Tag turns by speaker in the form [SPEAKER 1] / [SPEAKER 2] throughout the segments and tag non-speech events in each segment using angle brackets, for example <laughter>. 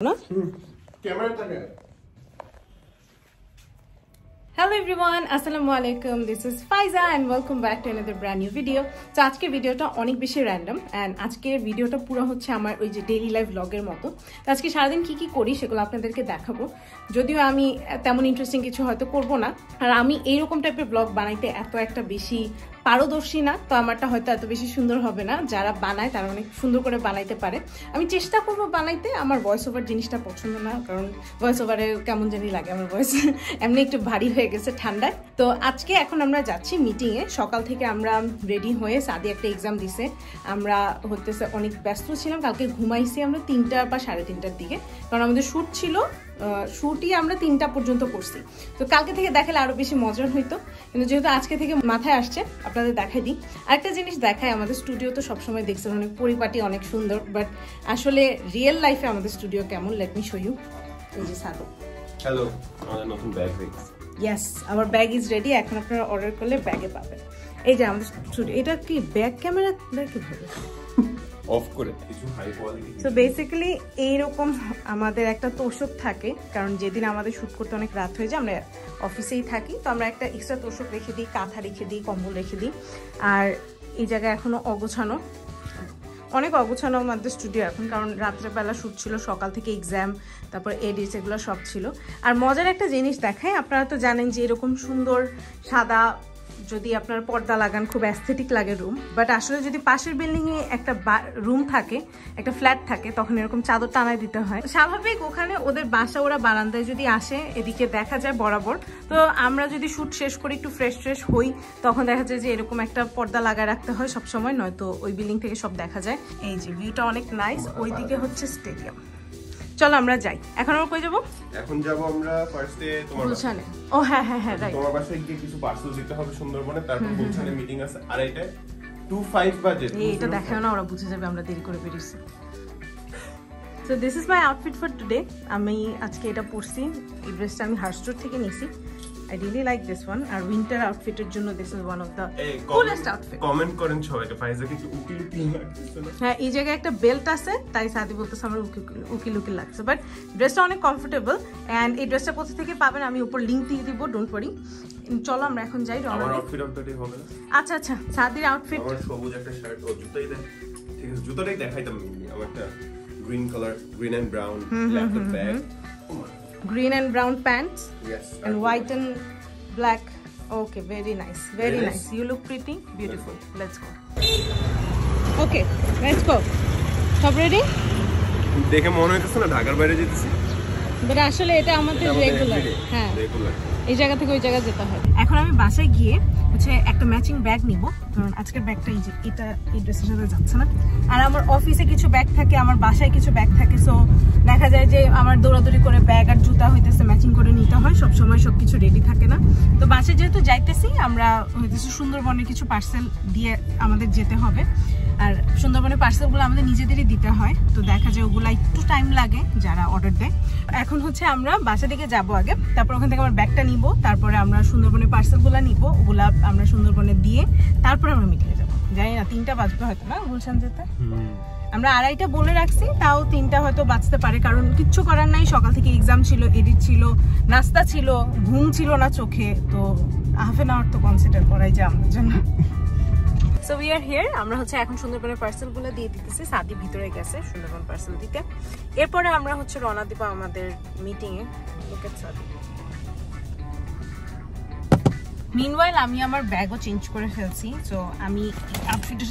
[SPEAKER 1] না
[SPEAKER 2] ক্যামেরা থাকে
[SPEAKER 1] hello everyone আসসালামু আলাইকুম this is Faiza and welcome back to another brand new video তো আজকের ভিডিওটা অনেক বেশি র্যান্ডম অ্যান্ড আজকের ভিডিওটা পুরো হচ্ছে আমার ওই যে ডেইলি লাইফ ব্লগের মতো। তো আজকে সারাদিন কি কি করি সেগুলো আপনাদেরকে দেখাবো। যদিও আমি তেমন ইন্টারেস্টিং কিছু হয়তো করব না। আর আমি এইরকম টাইপের ব্লগ বানাইতে এত একটা বেশি পারদর্শী না, তো আমারটা হয়তো এত বেশি সুন্দর হবে না। যারা বানায় তারা অনেক সুন্দর করে বানাইতে পারে। আমি চেষ্টা করব বানাইতে, আমার ভয়েস ওভার জিনিসটা পছন্দ না, কারণ ভয়েস ওভারে কেমন জানি লাগে আমার ভয়েস <laughs> এমনি একটু ভারী হয়ে গেছে ঠান্ডায়। তো আজকে এখন আমরা যাচ্ছি মিটিংয়ে সকাল থেকে আমরা রেডি হয়ে সাদি একটা এক্সাম দিছে। আমরা হতেছে অনেক ব্যস্ত ছিলাম, কালকে ঘুমাইছি আমরা তিনটা বা সাড়ে তিনটার দিকে। কারণ আমাদের শ্যুট ছিল শ্যুটই আমরা তিনটা পর্যন্ত করছি। তো কালকে থেকে দেখালে আরও বেশি মজার হইতো। কিন্তু যেহেতু আজকে থেকে মাথায় আসছে, আপনাদের দেখাই দিই। আরেকটা জিনিস দেখায়, আমাদের স্টুডিও তো সবসময় দেখছেন, অনেক পরিপাটি, অনেক সুন্দর। বাট আসলে রিয়েল লাইফে আমাদের স্টুডিও কেমন? লেট মি শো ইউ এই যে সাদো।
[SPEAKER 2] হ্যালো আমাদের নতুন ব্যাগ হয়ে
[SPEAKER 1] ইয়েস আমার ব্যাগ ইজ রেডি এখন আপনারা অর্ডার করলে ব্যাগে পাবেন। এই যে আমাদের স্টুডিও এটা কি ব্যাক ক্যামেরা
[SPEAKER 2] অফ করে। হাই কোয়ালিটি
[SPEAKER 1] সো বেসিক্যালি এইরকম আমাদের একটা তোষক থাকে কারণ যেদিন আমাদের শ্যুট করতে অনেক রাত হয়ে যায় আমরা অফিসেই থাকি তো আমরা একটা এক্সট্রা তোষক রেখে দিই কাঁথা রেখে দিই কম্বল রেখে দিই। আর এই জায়গায় এখনও অগোছানো। অনেক অগোছানো আমাদের স্টুডিও এখন, কারণ রাত্রেবেলা শ্যুট ছিল, সকাল থেকে এক্সাম তারপর এডিটস এগুলো সব ছিল। আর মজার একটা জিনিস দেখায় আপনারা তো জানেন যে এরকম সুন্দর সাদা যদি আপনার পর্দা লাগান, খুব অ্যাস্থেটিক লাগে রুম বাট আসলে যদি পাশের বিল্ডিংয়ে একটা রুম থাকে, একটা ফ্ল্যাট থাকে, তখন এরকম চাদর টানায় দিতে হয়। স্বাভাবিক ওখানে ওদের বাসা, ওরা বারান্দায় যদি আসে, এদিকে দেখা যায় বরাবর। তো আমরা যদি শ্যুট শেষ করে, একটু ফ্রেশ ফ্রেশ হই, তখন দেখা যায় যে এরকম একটা পর্দা লাগায় রাখতে হয় সবসময়, নয়তো ওই বিল্ডিং থেকে সব দেখা যায়। এই যে ভিউটা অনেক নাইস ওইদিকে হচ্ছে স্টেডিয়াম চলো আমরা যাই। এখন আমরা কই যাব?
[SPEAKER 2] এখন যাব আমরা ফার্স্টে তোমার
[SPEAKER 1] গুলশানে। ও হ্যাঁ হ্যাঁ হ্যাঁ রাইট
[SPEAKER 2] তোমার বাসায় গিয়ে কিছু পার্সেল দিতে হবে সুন্দরবনে তারপর গুলশানে মিটিং আছে আর এটা 25 বাজে
[SPEAKER 1] এই এটা দেখাও না ওরা বুঝে যাবে আমরা দেরি করে বেরিয়েছি। So this is my outfit for today আমি আজকে এটা পরছি এই ড্রেসটা আমি হার্স্টোর থেকে নিছি I really like this one R winter আউটফিটের জন্য this is one of the coolest outfit
[SPEAKER 2] comment করেন সবাইকে ফাইজাকে কি উকিল উকিল লাগতেছে না?
[SPEAKER 1] হ্যাঁ এই জায়গায় একটা বেল্ট আছে তাই সাদি বলতেছে আমার উকিল উকিল উকিল লাগছে। বাট ড্রেসটা অনেক কমফোর্টেবল অ্যান্ড এই ড্রেসটা কোথা থেকে পাবেন আমি উপর লিঙ্ক দিয়ে দিব ডোন্ট ওয়ারি চলো আমরা এখন যাই
[SPEAKER 2] আমার আউটফিট অফ দ্য ডে হবে
[SPEAKER 1] আচ্ছা আচ্ছা সাদির আউটফিট
[SPEAKER 2] আমার সবুজ একটা শার্ট ও জুতাই দেখ ঠিক আছে জুতাটাই দেখাইতাম আমার একটা green colour green and brown laptop bag
[SPEAKER 1] green and brown pants
[SPEAKER 2] yes
[SPEAKER 1] and white and black? Okay very nice very
[SPEAKER 2] Very
[SPEAKER 1] nice.
[SPEAKER 2] nice.
[SPEAKER 1] you look pretty. Beautiful. Let's go. Okay let's go. সব ready
[SPEAKER 2] দেখে মনে হইতেছে না ঢাকার বাইরে যেতেছি।
[SPEAKER 1] But আসলে এটা আমাদের রেগুলার হ্যাঁ।
[SPEAKER 2] রেগুলার
[SPEAKER 1] এই জায়গা থেকে ওই জায়গা যেতে হয় এখন আমি বাসায় গিয়ে হচ্ছে একটা ম্যাচিং ব্যাগ নিব। কারণ আজকের ব্যাগটা এই যে, এটা, এই ড্রেসের সাথে যাচ্ছে না। আর আমার অফিসে কিছু ব্যাগ থাকে, আমার বাসায় কিছু ব্যাগ থাকে সো দেখা যায় যে আমার দৌড়াদৌড়ি করে ব্যাগ আর জুতা হইতেছে ম্যাচিং করে নিতে হয়, সব সময় সব কিছু রেডি থাকে না। তো বাসায় যেহেতু যাইতেছি, আমরা হইতেছে সুন্দরবনের কিছু পার্সেল দিয়ে আমাদের যেতে হবে। আর সুন্দরবনের পার্সেলগুলো আমাদের নিজেদেরই দিতে হয়, তো দেখা যায় ওগুলা একটু টাইম লাগে যারা অর্ডার দেয়। এখন হচ্ছে আমরা বাসা থেকে যাব আগে, তারপর ওখান থেকে আমার ব্যাগটা নিব, তারপরে আমরা সুন্দরবনের পার্সেলগুলো নিব, ওগুলা আমরা সুন্দরবনে দিয়ে তারপরে আমরা মিটিয়ে যাব। জানি না তিনটা বাজবে হয়তো না গুলশান যেতে? আমরা আড়াইটা বলে রাখছি তাও তিনটা হয়তো বাঁচতে পারে কারণ কিচ্ছু করার নাই। সকাল থেকে এক্সাম ছিল এডিট ছিল নাস্তা ছিল ঘুম ছিল না চোখে তো হাফ এন আওয়ার তো কনসিডার করাই যায় আমাদের জন্য। সো উই আর হিয়ার আমরা হচ্ছে এখন সুন্দরবনের পার্সেলগুলো দিয়ে দিতেছি। সাদি ভিতরে গেছে সুন্দরবন পার্সেল দিতে। এরপরে আমরা হচ্ছে রওনা দিব আমাদের মিটিংয়ে লুক এট সাদি মিনওয়াইল আমি আমার ব্যাগও চেঞ্জ করে ফেলছি সো আমি সাথে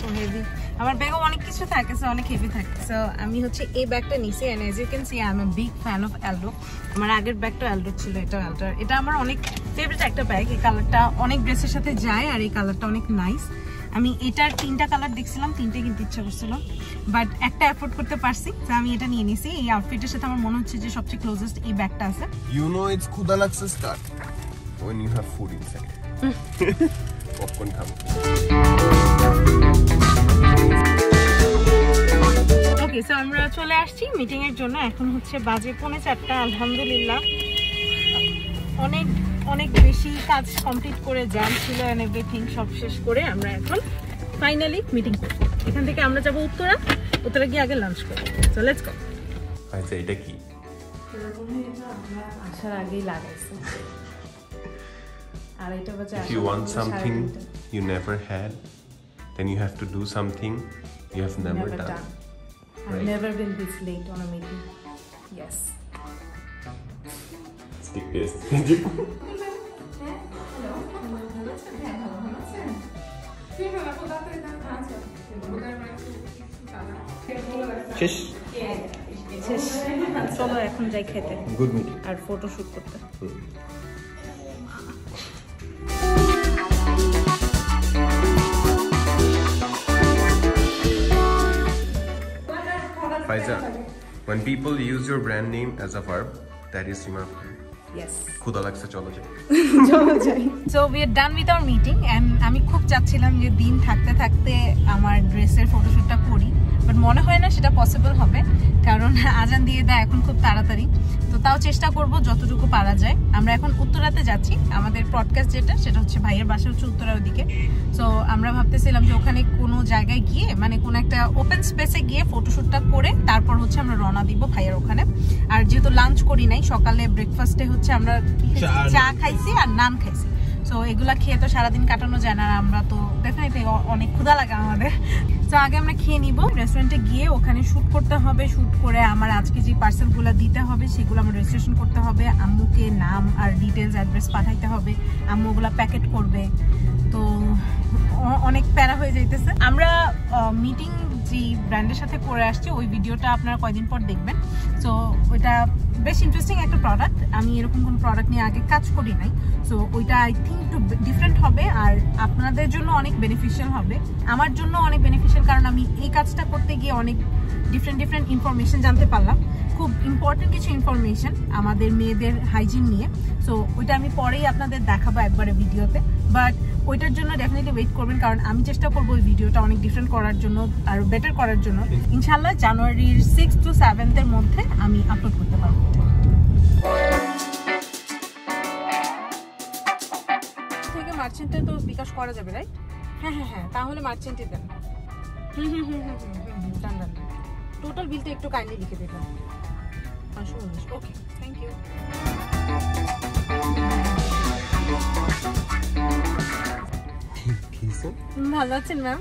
[SPEAKER 1] সো হেভি আমার ব্যাগও অনেক কিছু থাকে সো অনেক হেভি থাকে। সো আমি হচ্ছে এই ব্যাগটা নিছি and as you can see I am a big fan of Aldo আমার আগের ব্যাগটা অ্যালডো ছিল এটা অ্যালডোর এটা আমার অনেক ফেভারিট একটা ব্যাগ এই কালারটা অনেক ড্রেসের সাথে যায়, আর এই কালারটা অনেক নাইস আমি এটার তিনটা কালার দেখছিলাম তিনটে কিনতে ইচ্ছা করছিল। বাট একটা অ্যাফোর্ড করতে পারছি তো আমি এটা নিয়ে নিছি। এই আউটফিটের সাথে আমার মনে হচ্ছে যে সবচেয়ে ক্লোজেস্ট এই ব্যাগটা আছে।
[SPEAKER 2] You know, it's ক্ষুধা লাগছে when you have food inside. Popcorn খাব
[SPEAKER 1] ওকে সো আমরা চলে আসছি মিটিং এর জন্য। এখন হচ্ছে বাজে পৌনে চারটা আলহামদুলিল্লাহ। অনেক অনেক বেশি কাজ কমপ্লিট করে জ্যাম ছিল এন্ড এভরিথিং সব শেষ করে আমরা এখন ফাইনালি মিটিং করব। এখান থেকে আমরা যাব উত্তরা উত্তরা গিয়ে আগে লাঞ্চ করব। সো লেটস গো
[SPEAKER 2] আচ্ছা এটা কি?
[SPEAKER 1] আসার আগেই লাগাইছে। আর এটা বাজে
[SPEAKER 2] If you want something you never had, then you have to do something you have never,
[SPEAKER 1] never
[SPEAKER 2] done.
[SPEAKER 1] done. I've
[SPEAKER 2] Right.
[SPEAKER 1] never been this late on a meeting. Yes.
[SPEAKER 2] Stick this. শেষ
[SPEAKER 1] শেষ চলো এখন যাই খেতে
[SPEAKER 2] good meeting
[SPEAKER 1] আর photo করতে
[SPEAKER 2] Faiza, when people use your brand name as a verb, that is Sima.
[SPEAKER 1] Yes
[SPEAKER 2] ক্ষুদা লাগছে চলো যাই
[SPEAKER 1] so we are done with our meeting and আমি খুব চাচ্ছিলাম যে দিন থাকতে থাকতে আমার ড্রেসের ফটোশুটটা করি। বাট মনে হয় না সেটা পসিবল হবে। কারণ আজান দিয়ে দেয় এখন খুব তাড়াতাড়ি। তো তাও চেষ্টা করব যতটুকু পারা যায়। আমরা এখন উত্তরাতে যাচ্ছি। আমাদের পডকাস্ট যেটা সেটা হচ্ছে ভাইয়ের বাসা হচ্ছে উত্তরার ওদিকে। সো আমরা ভাবতেছিলাম যে ওখানে কোনো জায়গায় গিয়ে মানে কোনো একটা ওপেন স্পেসে গিয়ে ফটোশ্যুটটা করে তারপর হচ্ছে আমরা রওনা দিব ভাইয়ের ওখানে। আর যেহেতু লাঞ্চ করি নাই সকালে ব্রেকফাস্টে হচ্ছে আমরা
[SPEAKER 2] চা।
[SPEAKER 1] খাইছি আর নান খাইছি। সো এগুলো খেয়ে তো সারাদিন কাটানো যায় না আমরা তো ডেফিনেটলি অনেক ক্ষুধা লাগে আমাদের। তো আগে আমরা খেয়ে নিব রেস্টুরেন্টে গিয়ে ওখানে শ্যুট করতে হবে শ্যুট করে আমার আজকে যে পার্সেলগুলো দিতে হবে, সেগুলো আমার রেজিস্ট্রেশন করতে হবে, আম্মুকে নাম আর ডিটেলস অ্যাড্রেস পাঠাইতে হবে, আম্মু ওগুলো প্যাকেট করবে। তো অনেক প্যারা হয়ে যাইতেছে। আমরা মিটিং যে ব্র্যান্ডের সাথে করে আসছি, ওই ভিডিওটা আপনারা কয়দিন পর দেখবেন। সো ওইটা বেশ ইন্টারেস্টিং একটা প্রোডাক্ট আমি এরকম কোনো প্রোডাক্ট নিয়ে আগে কাজ করি নাই। সো ওইটা আই থিঙ্ক একটু ডিফারেন্ট হবে আর আপনাদের জন্য অনেক বেনিফিশিয়াল হবে। আমার জন্য অনেক বেনিফিশিয়াল কারণ আমি এই কাজটা করতে গিয়ে অনেক ডিফারেন্ট ডিফারেন্ট ইনফরমেশন জানতে পারলাম। খুব ইম্পর্টেন্ট কিছু ইনফরমেশন আমাদের মেয়েদের হাইজিন নিয়ে। সো ওইটা আমি পরেই আপনাদের দেখাবো একবারে ভিডিওতে বাট ওইটার জন্য ডেফিনেটলি ওয়েট করবেন কারণ আমি চেষ্টা করব ওই ভিডিওটা অনেক ডিফারেন্ট করার জন্য আর বেটার করার জন্য। ইনশাল্লাহ জানুয়ারির সিক্স টু সেভেন্থের মধ্যে আমি আপলোড করতে পারব। থেকে মার্চেন্টে তো বিকাশ করা যাবে রাইট হ্যাঁ হ্যাঁ হ্যাঁ তাহলে মার্চেন্টে দেন। হুম হুম হুম হুম হুম হুম ডান ডান টোটাল বিলটা একটু কাইন্ডলি লিখে দেবেন। পাঁচশো উনিশ ওকে থ্যাংক ইউ ভালো আছেন ম্যাম?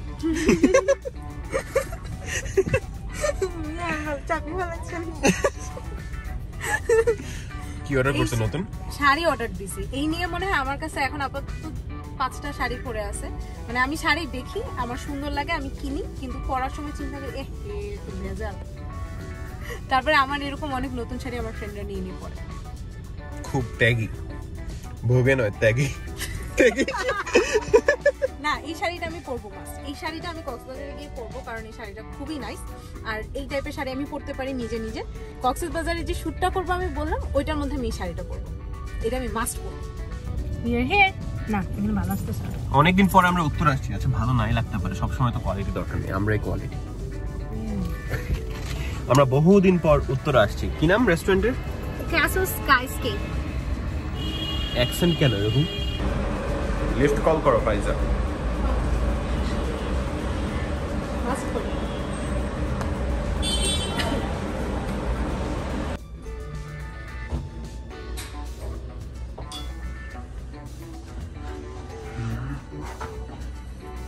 [SPEAKER 2] কি অর্ডার করছ নতুন?
[SPEAKER 1] শাড়ি অর্ডার দিছি। এই নিয়ে মনে হয় আমার কাছে এখন আপাতত পাঁচটা শাড়ি পরে আছে। মানে আমি শাড়ি দেখি আমার সুন্দর লাগে আমি কিনি কিন্তু পরার সময় চিন্তা করি এহ ভেজাল। তারপরে আমার এরকম অনেক নতুন শাড়ি আমার ফ্রেন্ডরা নিয়ে নিয়ে পরে।
[SPEAKER 2] খুব ট্যাগি ভোগে নয় ট্যাগি
[SPEAKER 1] না এই শাড়িটা আমি পরবো মাস এই শাড়িটা আমি কক্সবাজারে গিয়ে পরবো কারণ এই শাড়িটা খুবই নাইস আর এই টাইপের শাড়ি আমি পরতে পারি নিজে নিজে। কক্সবাজারে যে শ্যুটটা করব আমি বললাম ওইটার মধ্যে আমি এই শাড়িটা পরবো। এটা আমি মাস্ট পরবো।
[SPEAKER 2] অনেকদিন পর আমরা উত্তর আসছি। আচ্ছা ভালো নাই লাগতে পারে। সবসময় তো কোয়ালিটি দরকার নেই। আমরাই কোয়ালিটি আমরা বহুদিন পর উত্তর আসছি। কি নাম রেস্টুরেন্টের
[SPEAKER 1] Castle Skyscape.
[SPEAKER 2] অ্যাকসেন্ট কেন এরকম লিফট কল করো ফাইজা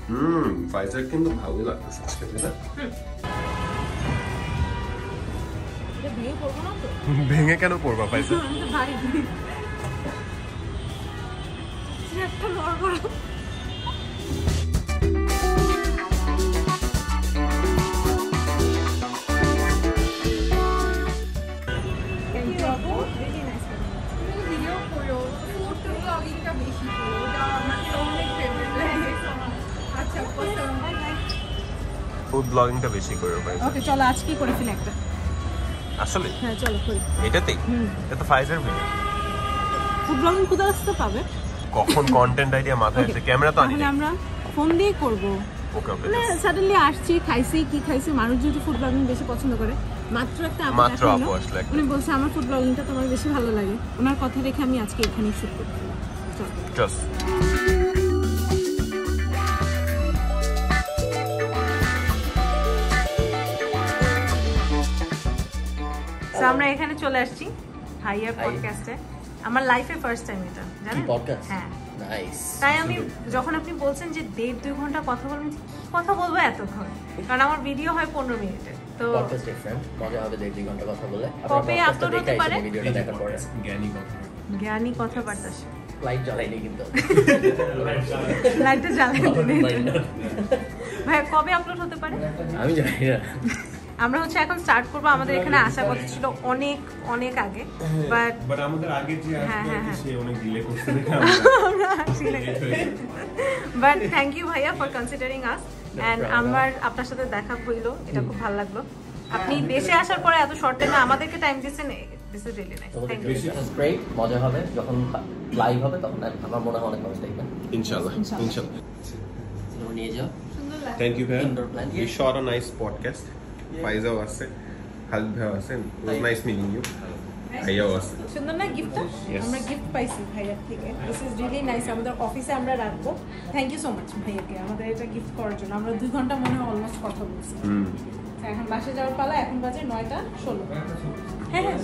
[SPEAKER 2] হুম ফাইজার কিন্তু ভালোই লাগতেছে আজকে তাই না?
[SPEAKER 1] ভেঙে
[SPEAKER 2] কেন পড়বা ফাইজা
[SPEAKER 1] আমি একটা
[SPEAKER 3] ভিডিও করো ফটো ব্লগিংটা বেশি করো ওটা আমাকে অনেক ফেভারিট লাগে আচ্ছা পছন্দ
[SPEAKER 2] ফুড ব্লগিংটা বেশি করো ফাইজা
[SPEAKER 1] ওকে চলো আজকেই করে ফেলি একটা।
[SPEAKER 2] আসলে?
[SPEAKER 1] হ্যাঁ চলো করি।
[SPEAKER 2] এটাতেই? এটা তো ফাইজার ভিডিও
[SPEAKER 1] ফুড ব্লগিং কোথাও আসতে পাবে?
[SPEAKER 2] কখন কন্টেন্ট আইডিয়া মাথায় আসে? ক্যামেরা তো আনি
[SPEAKER 1] আমরা ফোন দিয়ে করব।
[SPEAKER 2] ওকে ওকে
[SPEAKER 1] মানে সাডেনলি আসছি খাইছি কি খাইছি মানুষ যেহেতু ফুড ব্লগিং বেশি পছন্দ করে মাত্র একটা
[SPEAKER 2] মাত্র আপু।
[SPEAKER 1] উনি বলছে আমার ফুড ব্লগিংটা তোমার বেশি ভালো লাগে। ওনার কথা রেখে আমি আজকে এখানেই শুট করছি। চলো। আমরা এখানে চলে আসছি ভাইয়ার
[SPEAKER 4] Hi.
[SPEAKER 1] পডকাস্টে আমার লাইফে ফার্স্ট টাইম এটা জানেন?
[SPEAKER 4] পডকাস্ট
[SPEAKER 1] হ্যাঁ।
[SPEAKER 4] নাইস
[SPEAKER 1] তাই আমি যখন আপনি বলছেন যে দেড় দুই ঘণ্টা কথা বলবেন কথা বলব এতক্ষণ? কারণ আমার ভিডিও হয় পনেরো মিনিটে তো
[SPEAKER 4] পডকাস্ট ডিফারেন্ট মজা হবে? দেড় দুই ঘণ্টা কথা বলে
[SPEAKER 1] কবে upload হতে পারে?
[SPEAKER 4] ভিডিওটা দেখার পরে।
[SPEAKER 2] জ্ঞানী কথা।
[SPEAKER 1] জ্ঞানী কথাবার্তা। সে।
[SPEAKER 4] লাইট জ্বালাইনি কিন্তু
[SPEAKER 1] লাইটটা জ্বালাই ভাই কবে আপলোড হতে পারে?
[SPEAKER 4] আমি জানি না।
[SPEAKER 1] আমরা হচ্ছে এখন স্টার্ট করব। আমাদের এখানে আসার কথা ছিল অনেক অনেক আগে। বাট
[SPEAKER 2] বাট আমাদের আগে যে
[SPEAKER 1] হ্যাঁ, হ্যাঁ, হ্যাঁ।
[SPEAKER 2] সে অনেক ডিলে করতে দেখে
[SPEAKER 1] আমরা আসলে বাট থ্যাংক ইউ ভাইয়া ফর কনসিডারিং আস অ্যান্ড আমার আপনার সাথে দেখা হইল এটা খুব ভালো লাগল। আপনি দেশে আসার পরে এত শর্ট টাইমে আমাদেরকে টাইম দিয়েছেন this is really nice thank you
[SPEAKER 4] great মজা হবে যখন লাইভ হবে তখন আমার মনে হয় অনেক মানুষ দেখবেন
[SPEAKER 2] ইনশাআল্লাহ
[SPEAKER 1] ইনশাআল্লাহ।
[SPEAKER 4] নিয়ে যাও।
[SPEAKER 2] Thank you
[SPEAKER 4] plant.
[SPEAKER 2] We shot a nice podcast ফাইজাও আছে খালিদ ভাইও আছে ওয়াজ নাইস মিটিং ইউ আছে
[SPEAKER 1] সুন্দর না গিফটটা আমরা গিফট পাইছি ভাইয়ার থেকে। দিস ইজ রিয়েলি নাইস আমাদের অফিসে আমরা রাখব। থ্যাংক ইউ সো মাচ ভাইয়াকে। আমাদের এটা গিফট করার জন্য। আমরা দুই ঘণ্টা মনে হয় অলমোস্ট কথা বলছি। এখন বাসে যাওয়ার পালা এখন বাজে নয়টা ষোলো। হ্যাঁ হ্যাঁ।